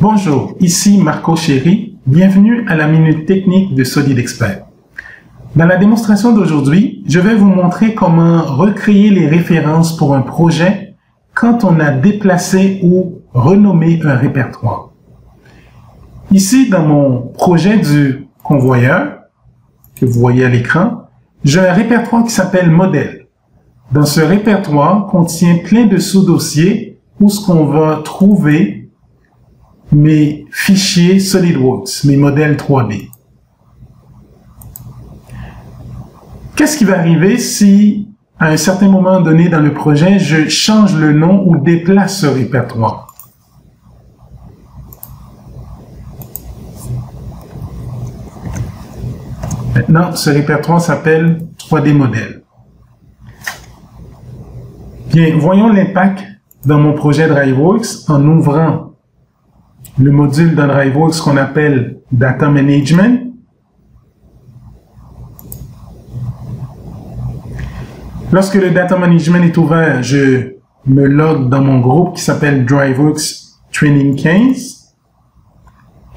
Bonjour, ici Marco Chéry. Bienvenue à la Minute Technique de Solid Expert. Dans la démonstration d'aujourd'hui, je vais vous montrer comment recréer les références pour un projet quand on a déplacé ou renommé un répertoire. Ici, dans mon projet du convoyeur, que vous voyez à l'écran, j'ai un répertoire qui s'appelle modèle. Dans ce répertoire contient plein de sous-dossiers où ce qu'on va trouver mes fichiers SolidWorks, mes modèles 3D. Qu'est-ce qui va arriver si, à un certain moment donné dans le projet, je change le nom ou déplace ce répertoire? Maintenant, ce répertoire s'appelle 3D modèle. Bien, voyons l'impact dans mon projet DriveWorks en ouvrant le module dans DriveWorks qu'on appelle Data Management. Lorsque le Data Management est ouvert, je me log dans mon groupe qui s'appelle DriveWorks Training 15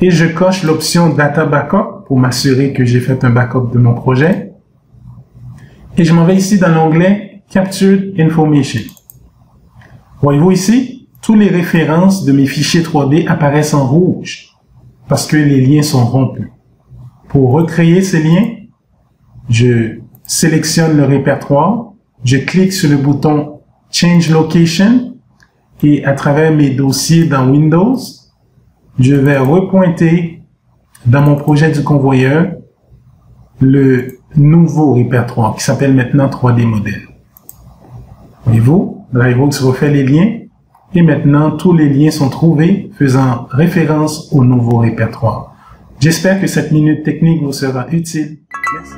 et je coche l'option Data Backup pour m'assurer que j'ai fait un backup de mon projet. Et je m'en vais ici dans l'onglet Captured Information. Voyez-vous ici, tous les références de mes fichiers 3D apparaissent en rouge parce que les liens sont rompus. Pour recréer ces liens, je sélectionne le répertoire, je clique sur le bouton Change Location et à travers mes dossiers dans Windows, je vais repointer dans mon projet du convoyeur le nouveau répertoire qui s'appelle maintenant 3D Model. Voyez-vous, DriveWorks refait les liens et maintenant, tous les liens sont trouvés faisant référence au nouveau répertoire. J'espère que cette minute technique vous sera utile. Merci.